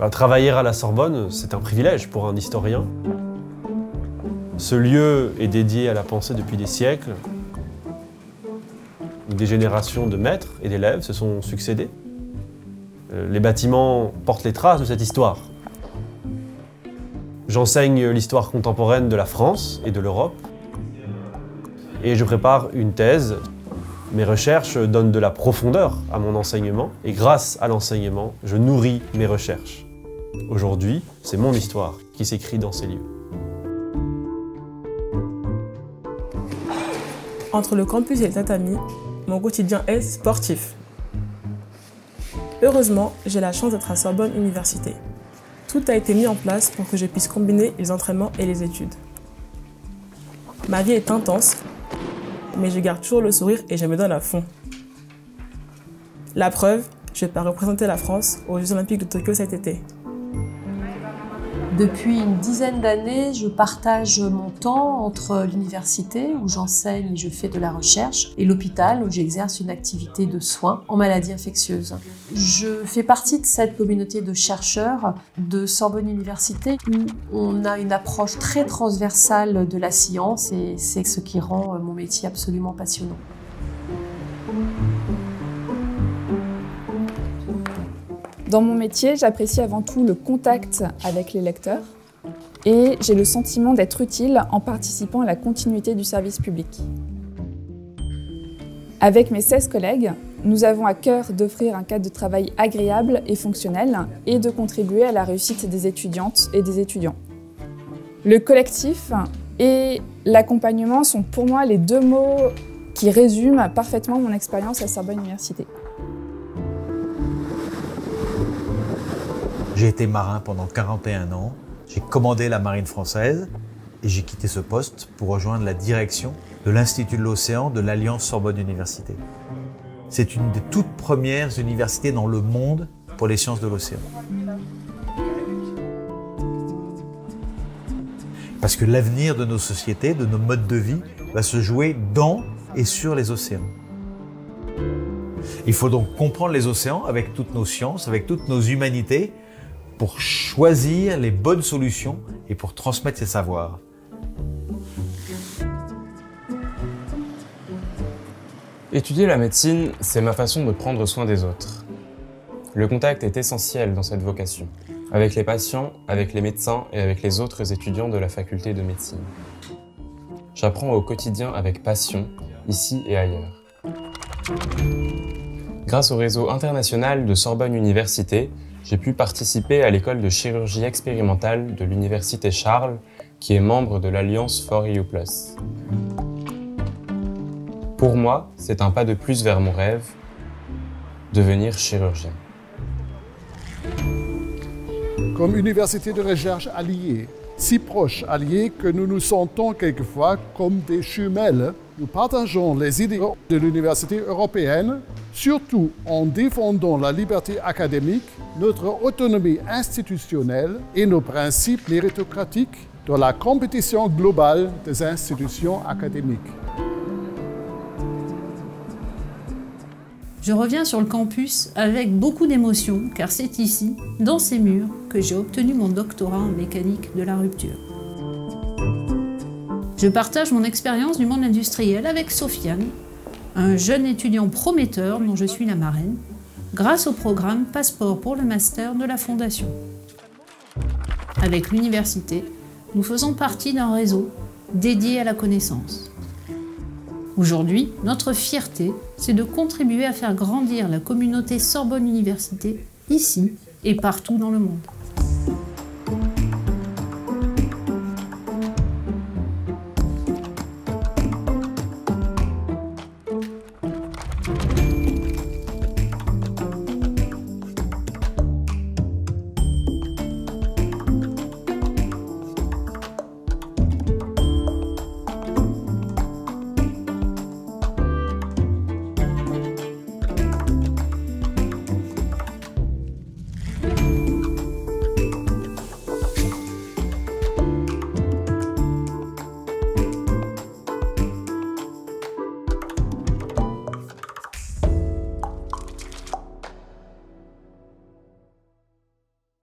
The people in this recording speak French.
Bah, travailler à la Sorbonne, c'est un privilège pour un historien. Ce lieu est dédié à la pensée depuis des siècles. Des générations de maîtres et d'élèves se sont succédés. Euh, les bâtiments portent les traces de cette histoire. J'enseigne l'histoire contemporaine de la France et de l'Europe. Et je prépare une thèse. Mes recherches donnent de la profondeur à mon enseignement. Et grâce à l'enseignement, je nourris mes recherches. Aujourd'hui, c'est mon histoire qui s'écrit dans ces lieux. Entre le campus et le tatami, mon quotidien est sportif. Heureusement, j'ai la chance d'être à Sorbonne Université. Tout a été mis en place pour que je puisse combiner les entraînements et les études. Ma vie est intense, mais je garde toujours le sourire et je me donne à fond. La preuve, je vais pas représenter la France aux Jeux Olympiques de Tokyo cet été. Depuis une dizaine d'années, je partage mon temps entre l'université où j'enseigne et je fais de la recherche et l'hôpital où j'exerce une activité de soins en maladies infectieuses. Je fais partie de cette communauté de chercheurs de Sorbonne Université où on a une approche très transversale de la science et c'est ce qui rend mon métier absolument passionnant. Dans mon métier, j'apprécie avant tout le contact avec les lecteurs et j'ai le sentiment d'être utile en participant à la continuité du service public. Avec mes 16 collègues, nous avons à cœur d'offrir un cadre de travail agréable et fonctionnel et de contribuer à la réussite des étudiantes et des étudiants. Le collectif et l'accompagnement sont pour moi les deux mots qui résument parfaitement mon expérience à Sorbonne Université. J'ai été marin pendant 41 ans. J'ai commandé la marine française et j'ai quitté ce poste pour rejoindre la direction de l'Institut de l'océan de l'Alliance Sorbonne Université. C'est une des toutes premières universités dans le monde pour les sciences de l'océan. Parce que l'avenir de nos sociétés, de nos modes de vie, va se jouer dans et sur les océans. Il faut donc comprendre les océans avec toutes nos sciences, avec toutes nos humanités, pour choisir les bonnes solutions et pour transmettre ses savoirs. Étudier la médecine, c'est ma façon de prendre soin des autres. Le contact est essentiel dans cette vocation, avec les patients, avec les médecins et avec les autres étudiants de la faculté de médecine. J'apprends au quotidien avec passion, ici et ailleurs. Grâce au réseau international de Sorbonne Université, j'ai pu participer à l'école de chirurgie expérimentale de l'Université Charles, qui est membre de l'Alliance For EU+. Pour moi, c'est un pas de plus vers mon rêve, devenir chirurgien. Comme université de recherche alliée, si proche alliée que nous nous sentons quelquefois comme des jumelles, nous partageons les idéaux de l'université européenne surtout en défendant la liberté académique, notre autonomie institutionnelle et nos principes méritocratiques dans la compétition globale des institutions académiques. Je reviens sur le campus avec beaucoup d'émotion car c'est ici, dans ces murs, que j'ai obtenu mon doctorat en mécanique de la rupture. Je partage mon expérience du monde industriel avec Sofiane, un jeune étudiant prometteur dont je suis la marraine, grâce au programme Passeport pour le master de la Fondation. Avec l'université, nous faisons partie d'un réseau dédié à la connaissance. Aujourd'hui, notre fierté, c'est de contribuer à faire grandir la communauté Sorbonne Université ici et partout dans le monde.